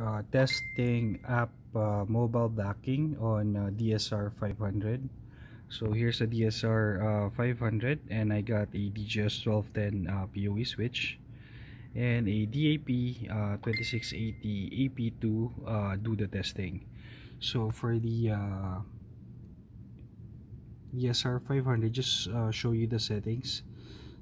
uh, testing app uh, mobile blocking on uh, DSR 500 so here's a DSR uh, 500 and I got a DGS 1210 uh, PoE switch and a DAP uh, 2680 AP2 uh, do the testing. So for the DSR 500 just show you the settings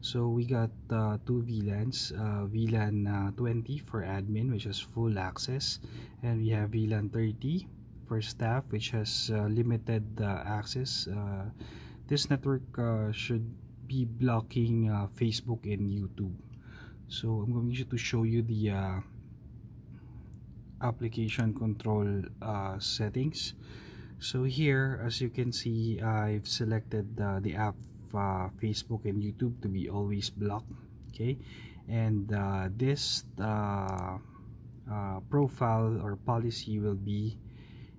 so we got uh, two VLANs uh, VLAN uh, 20 for admin which has full access. And we have VLAN 30 for staff which has uh, limited uh, access. Uh, this network should be blocking Facebook and YouTube. So I'm going to show you the application control settings. So here as you can see I've selected the app uh, Facebook and YouTube to be always blocked okay? And uh, this uh, uh profile or policy will be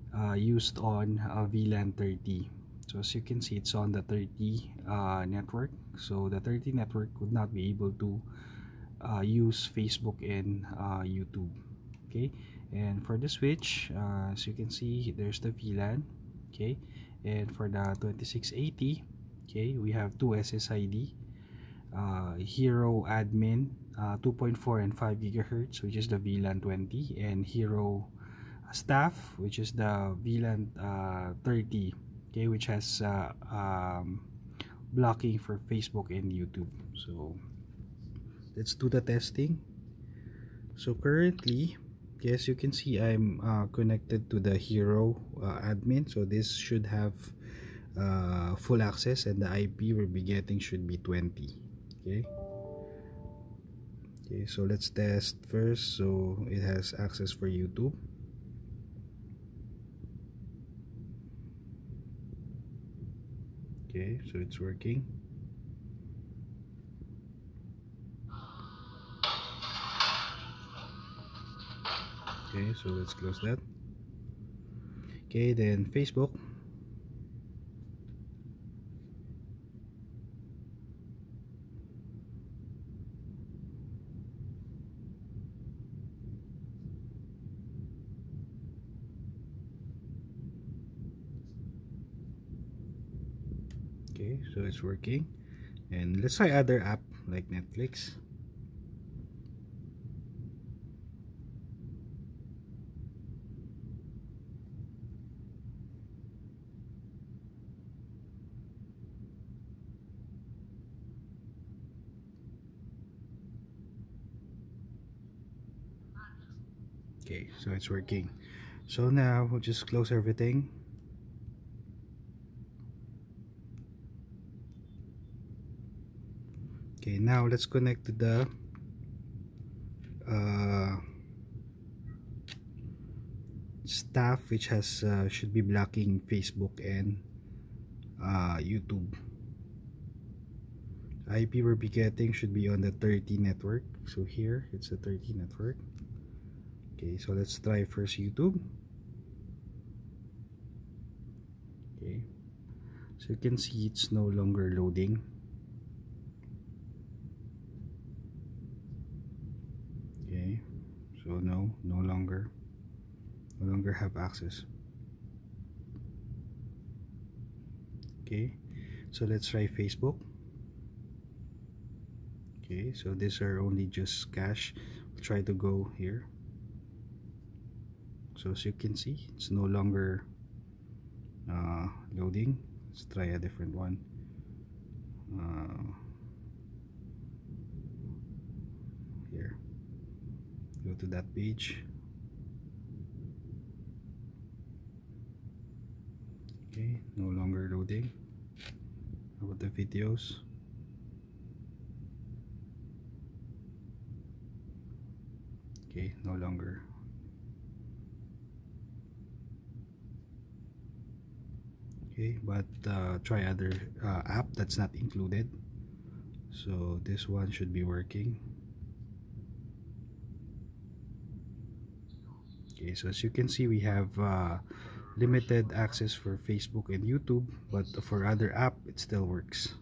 uh, used on VLAN 30 so as you can see it's on the 30 uh, network. So the 30 network would not be able to use Facebook and YouTube okay? And for the switch as you can see there's the VLAN okay? And for the 2680 okay we have two SSID uh, Hero admin uh, 2.4 and 5 gigahertz which is the VLAN 20 and Hero staff which is the VLAN uh, 30 okay which has uh, um, blocking for Facebook and YouTube. So let's do the testing. So currently as you can see I'm uh, connected to the Hero uh, admin. So this should have uh, full access and the IP we'll be getting should be 20 okay? Okay so let's test first so it has access for YouTube. Okay so it's working. Okay so let's close that. Okay then Facebook okay so it's working. And let's try other app like Netflix. Okay so it's working. So now we'll just close everything okay now let's connect to the uh, staff which has uh, should be blocking Facebook and uh, YouTube. IP we're getting should be on the 30 network. So here it's a 30 network. Okay so let's try first YouTube. Okay. So you can see it's no longer loading so no no longer no longer have access. Okay so let's try Facebook. Okay so these are only just cache. We'll try to go here. So as you can see it's no longer uh, loading. Let's try a different one. Uh, go to that page okay no longer loading. How about the videos? Okay no longer. Okay but uh, try other uh, app that's not included. So this one should be working okay so as you can see we have uh, limited access for Facebook and YouTube but for other app it still works